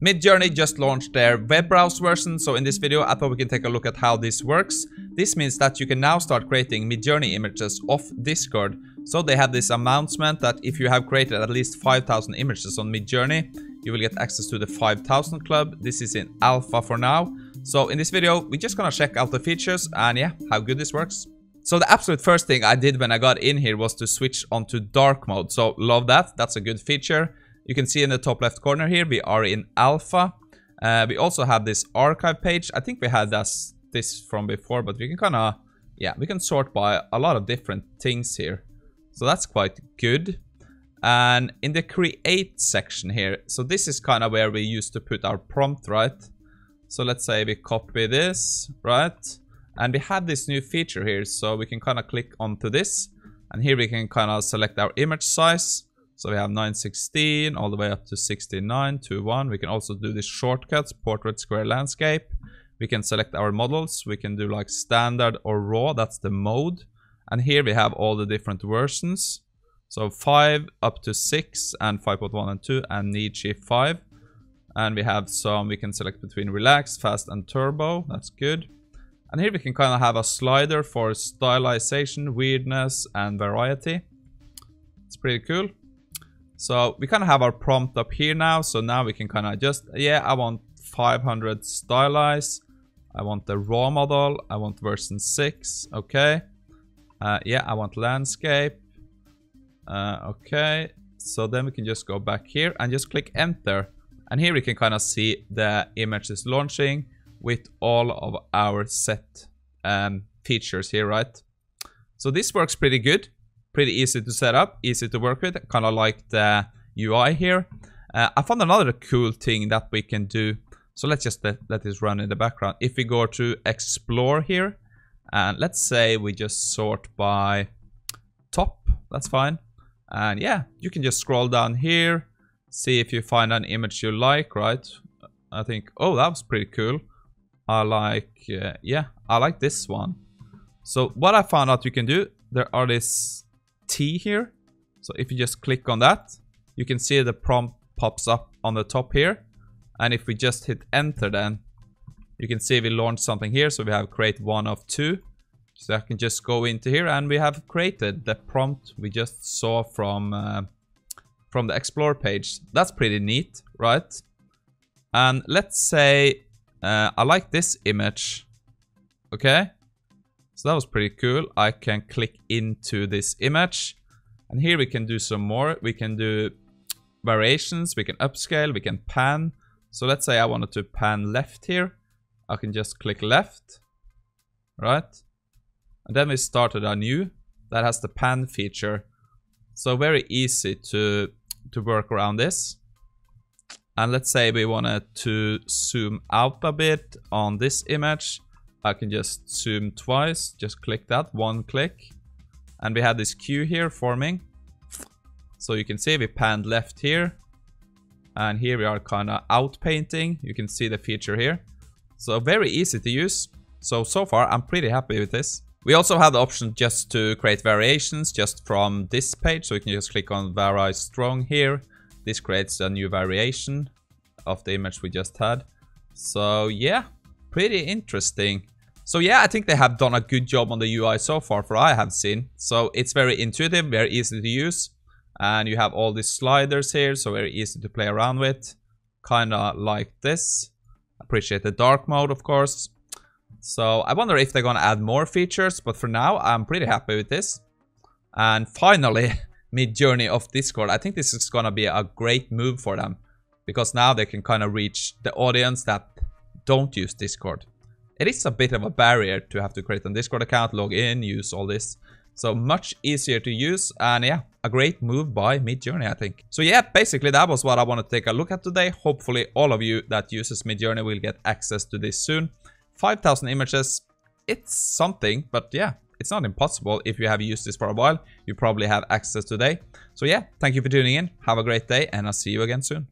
Midjourney just launched their web browser version, so in this video I thought we can take a look at how this works. This means that you can now start creating Midjourney images off Discord. So they have this announcement that if you have created at least 5000 images on Midjourney, you will get access to the 5000 club. This is in alpha for now. So in this video, we're just gonna check out the features and yeah, how good this works. So the absolute first thing I did when I got in here was to switch onto dark mode. So love that, that's a good feature. You can see in the top left corner here, we are in alpha. Uh, we also have this archive page. I think we had this, this from before, but we can kind of, yeah, we can sort by a lot of different things here. So that's quite good. And in the create section here, so this is kind of where we used to put our prompt, right? So let's say we copy this, right? And we have this new feature here, so we can kind of click onto this. And here we can kind of select our image size. So we have 916 all the way up to 69 to 1. We can also do these shortcuts, portrait, square, landscape. We can select our models. We can do like standard or raw. That's the mode. And here we have all the different versions. So 5 up to 6 and 5.1 and 2 and Niji 5. And we have some, we can select between relax, fast and turbo. That's good. And here we can kind of have a slider for stylization, weirdness and variety. It's pretty cool. So we kind of have our prompt up here now. So now we can kind of just, yeah, I want 500 stylize. I want the raw model. I want version 6. Okay. Uh, yeah, I want landscape. Uh, okay. So then we can just go back here and just click enter. And here we can kind of see the image is launching with all of our set um, features here, right? So this works pretty good pretty easy to set up, easy to work with, kind of like the UI here. Uh, I found another cool thing that we can do. So let's just let, let this run in the background. If we go to explore here, and let's say we just sort by top, that's fine. And yeah, you can just scroll down here, see if you find an image you like, right? I think, oh, that was pretty cool. I like, uh, yeah, I like this one. So what I found out you can do, there are these T here. So if you just click on that, you can see the prompt pops up on the top here. And if we just hit enter then, you can see we launched something here. So we have create one of two. So I can just go into here and we have created the prompt we just saw from, uh, from the explore page. That's pretty neat, right? And let's say uh, I like this image. Okay. So that was pretty cool. I can click into this image. And here we can do some more. We can do variations. We can upscale. We can pan. So let's say I wanted to pan left here. I can just click left. Right? And then we started a new that has the pan feature. So very easy to, to work around this. And let's say we wanted to zoom out a bit on this image. I can just zoom twice, just click that, one click. And we have this queue here forming. So you can see we panned left here. And here we are kind of out painting. You can see the feature here. So very easy to use. So, so far I'm pretty happy with this. We also have the option just to create variations just from this page. So you can just click on Vary Strong here. This creates a new variation of the image we just had. So yeah, pretty interesting. So yeah, I think they have done a good job on the UI so far for I have seen. So it's very intuitive, very easy to use. And you have all these sliders here, so very easy to play around with. Kinda like this. Appreciate the dark mode, of course. So I wonder if they're gonna add more features, but for now, I'm pretty happy with this. And finally, Midjourney of Discord. I think this is gonna be a great move for them. Because now they can kind of reach the audience that don't use Discord. It is a bit of a barrier to have to create a Discord account, log in, use all this. So much easier to use and yeah, a great move by Midjourney I think. So yeah, basically that was what I want to take a look at today. Hopefully all of you that uses Midjourney will get access to this soon. 5000 images, it's something, but yeah, it's not impossible. If you have used this for a while, you probably have access today. So yeah, thank you for tuning in. Have a great day and I'll see you again soon.